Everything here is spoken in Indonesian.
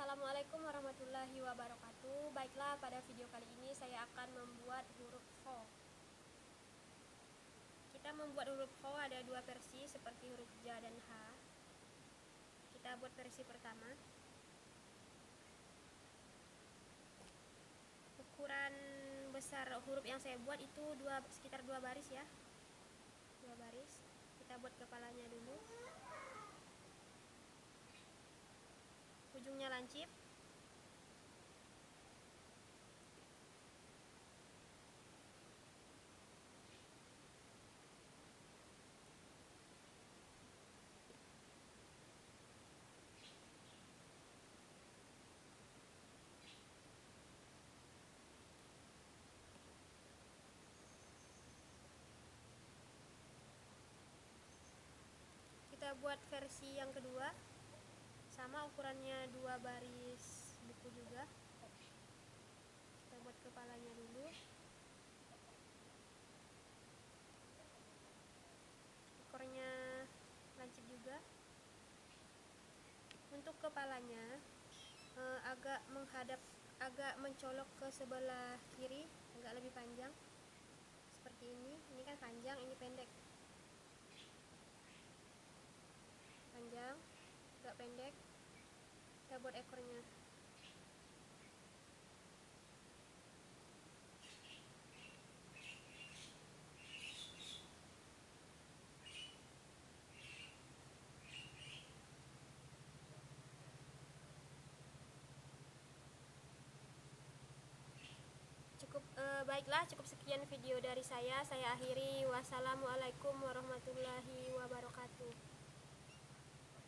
Assalamualaikum warahmatullahi wabarakatuh. Baiklah pada video kali ini saya akan membuat huruf Ho Kita membuat huruf Ho ada dua versi seperti huruf Ja dan H. Kita buat versi pertama. Ukuran besar huruf yang saya buat itu dua, sekitar dua baris ya. Dua baris. Kita buat kepalanya dulu lancip kita buat versi yang kedua ukurannya dua baris buku juga. Kita buat kepalanya dulu. Ekornya lancip juga. Untuk kepalanya eh, agak menghadap agak mencolok ke sebelah kiri agak lebih panjang. Seperti ini. Ini kan panjang ini pendek. Panjang agak pendek kita buat ekornya. Cukup eh, baiklah cukup sekian video dari saya. Saya akhiri. Wassalamualaikum warahmatullahi